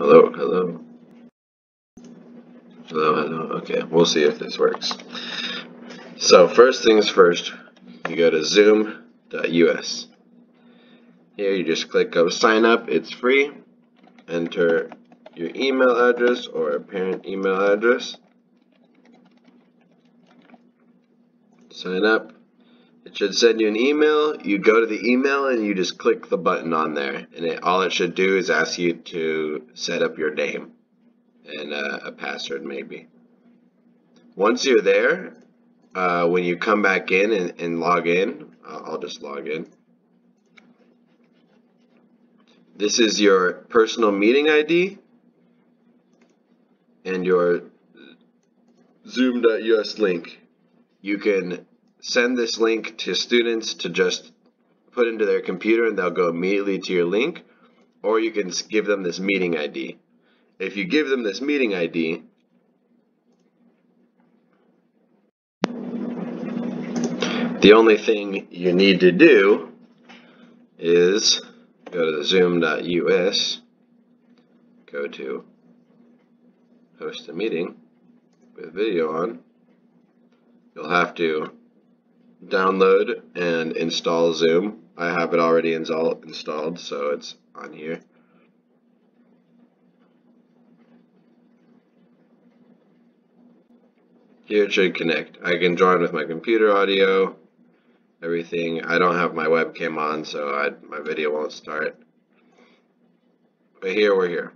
Hello, hello. Hello, hello. Okay, we'll see if this works. So first things first, you go to zoom.us. Here you just click go sign up, it's free. Enter your email address or a parent email address. Sign up. It should send you an email. You go to the email and you just click the button on there. And it, all it should do is ask you to set up your name and uh, a password maybe. Once you're there, uh, when you come back in and, and log in, uh, I'll just log in. This is your personal meeting ID and your zoom.us link. You can send this link to students to just put into their computer and they'll go immediately to your link or you can give them this meeting ID. If you give them this meeting ID, the only thing you need to do is go to zoom.us, go to host a meeting with video on. You'll have to download and install Zoom. I have it already install installed, so it's on here. Here it should connect. I can join with my computer audio, everything. I don't have my webcam on, so I, my video won't start. But here we're here.